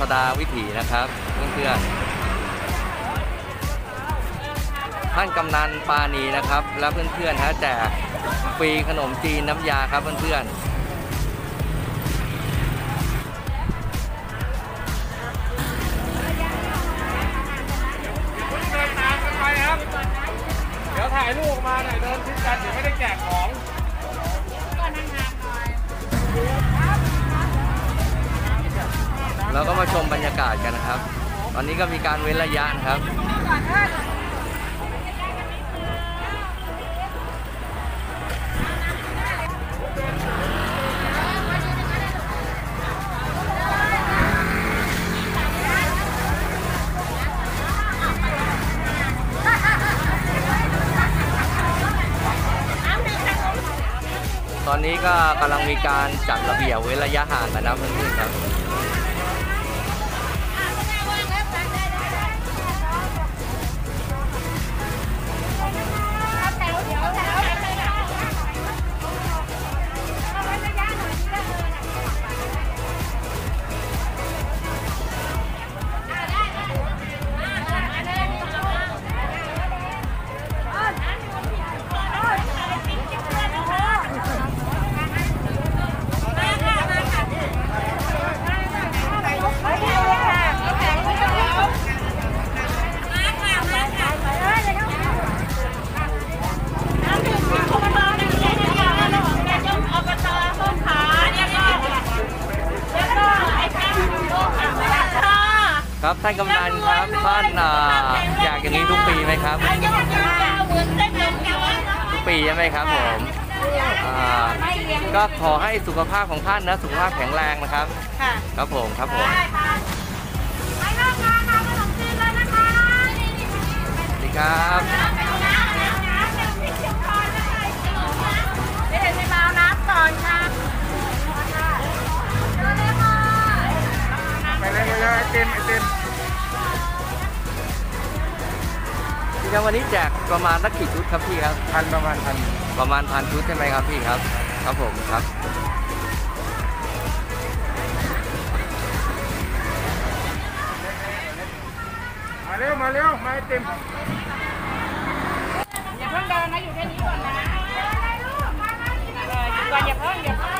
สดาวิถีนะครับเพื่อนๆท่านกำนันปานีนะครับ และเพื่อนๆฮะแจกฟรีขนมจีนน้ำยาครับเพื่อนๆเดินตามกันไปครับเดี๋ยวถ่ายรูปออกมาหน่อยเดินทิศกันเดี๋ยวไม่ได้แจกของก่อนอาหารก่อน เราก็มาชมบรรยากาศกันนะครับ ตอนนี้ก็มีการเว้นระยะนะครับตอนนี้ก็กำลังมีการจัดระเบียบเว้นระยะห่างกันนะเพื่อนๆครับานกำนันครับท่านอ่าอยากอย่างนี้ทุกปีไหมครับ ทุกปีใช่ไหมครับผมอ่าก็ขอให้สุขภาพของท่านนะสุขภาพแข็งแรงนะครับค่ะครับผมครับผมสวัสดีครับเดี๋ยวจะมาเอาน้ำก่อนค่ะไปเลยไปเลยไอติมไอติม ครับวันนี้แจกประมาณสักกี่ชุดครับพี่ครับพันประมาณพันประมาณพันชุดใช่ไหมครับพี่ครับ ครับผมครับมาเร็วมาเร็วมาไอติมอย่าเพิ่งเดินนะอยู่แค่นี้ก่อนนะเอออยู่ก่อนอย่าเพิ่งอย่าเพิ่ง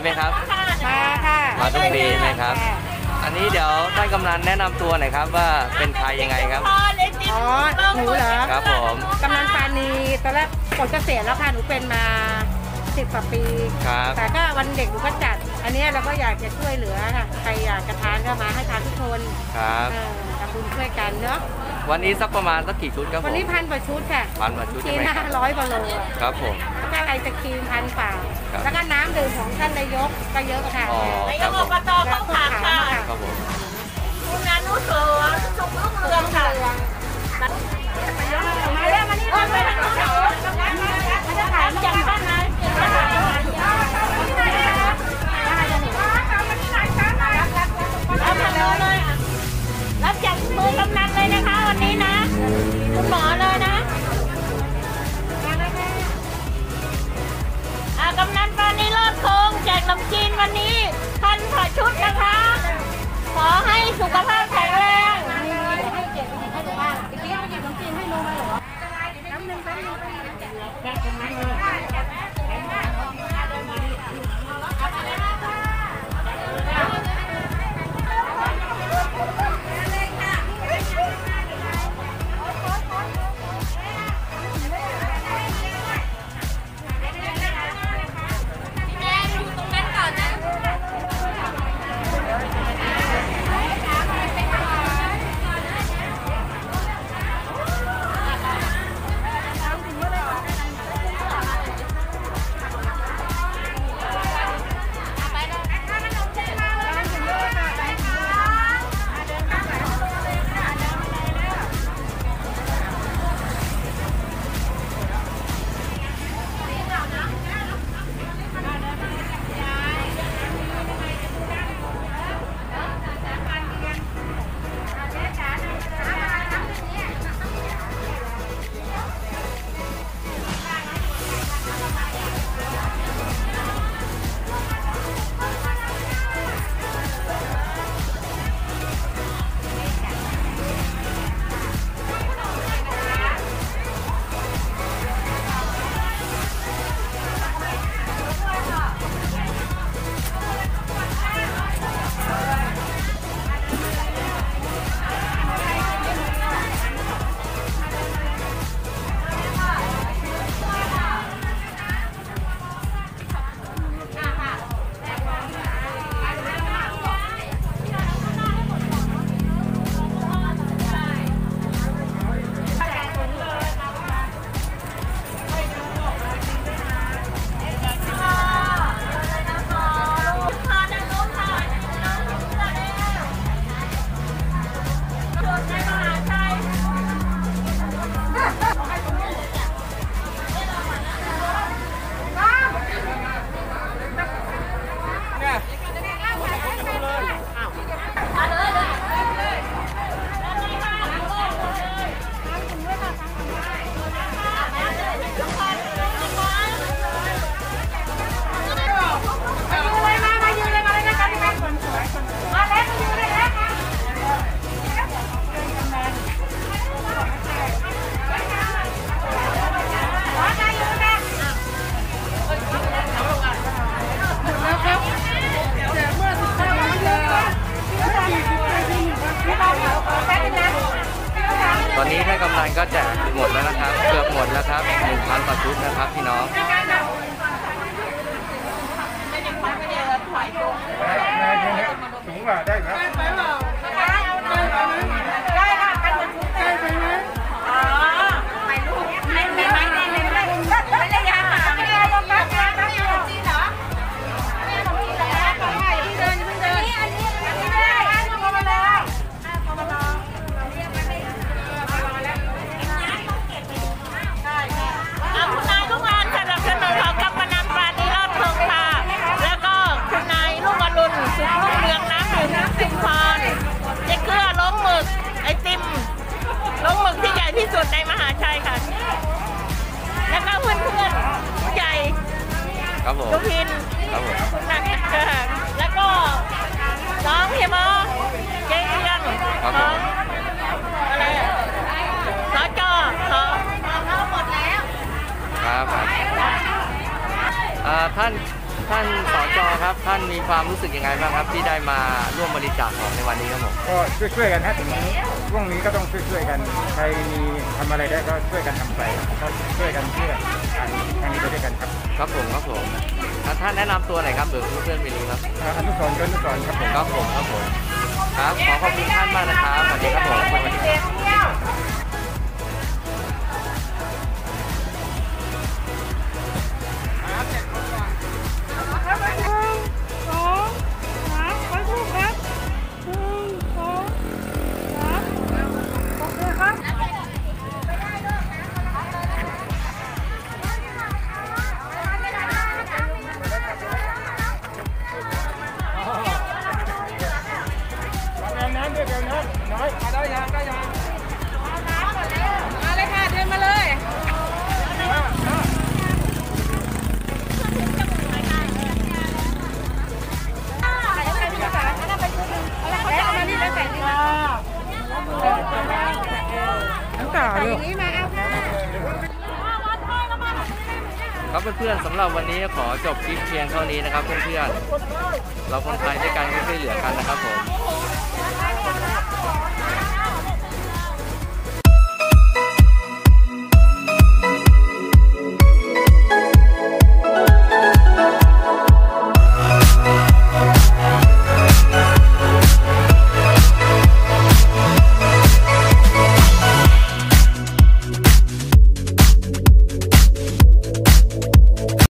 ไหมครับ มาค่ะมาทุกปีไหมครับ อันนี้เดี๋ยวท่านกำนันแนะนำตัวหน่อยครับว่าเป็นใครยังไงครับ อ๋อหนูเหรอครับผมกำนันปานีตอนแรกปลดเกษียณแล้วค่ะหนูเป็นมาสิบกว่าปี ครับแต่ก็วันเด็กหนูก็จัด อันเนี้ยเราก็อยากจะช่วยเหลือค่ะ ใครอยากจะทานก็มาให้ทานทุกคน ครับเออทำบุญช่วยกันเนาะ วันนี้สักประมาณสักกี่ชุดครับผวันมนี้พันกว่าชุดค่ะพันกว่าชุดทีใช่ไหมคห้ารับร้อยกว่าโลอะครับผมแล้วก็ไอศครีมพันฝ่าครับแล้วก็น้ำดื่มของท่านนายกก็เยอะค่ะอ๋อครับผมแล้วก็ขาวค่ะครับผมคุณอนุสรณ์สุขรุ่งเรืองค่ะมาเร็วมานี่มาเร็วมาเร็วมาจะขายยังน หมดแล้วครับ1,000กว่าชุดนะครับพี่น้องสูงกว่าได้ครับ ครับผมทุพินครับผม คุณนักค่ะแล้วก็น้องเฮียมอเจ๊เอียงครับขผองมอะไรอะสจขอครับอ่าท่านท่านสจครับ ท่านมีความรู้สึกยังไงบ้างครับ ที่ได้มาร่วมบริจาคของในวันนี้ครับผมก็ช่วยๆกันฮะถึงช่วงนี้ก็ต้องช่วยๆกันใครมีทำอะไรได้ก็ช่วยกันทำไปก็ช่วยกันเพื่อการทางนี้ไปด้วยกันครับ ครับผมครับผมอ่าท่านแนะนำตัวหน่อยครับเผื่อเพื่อนๆไม่รู้ครับอ่าอนุสรณ์ก็อนุสรณ์ครับผมครับผมครับผมครับขอขอบคุณท่านมากนะครับสวัสดีครับผมสวัสดีครับแก้วน้ำด้วยแก้ว เพื่อนๆสำหรับวันนี้ขอจบคลิปเพียงเท่านี้นะครับเพื่อนๆเราคนไทยด้วยกันก็ช่วยเหลือกันนะครับผม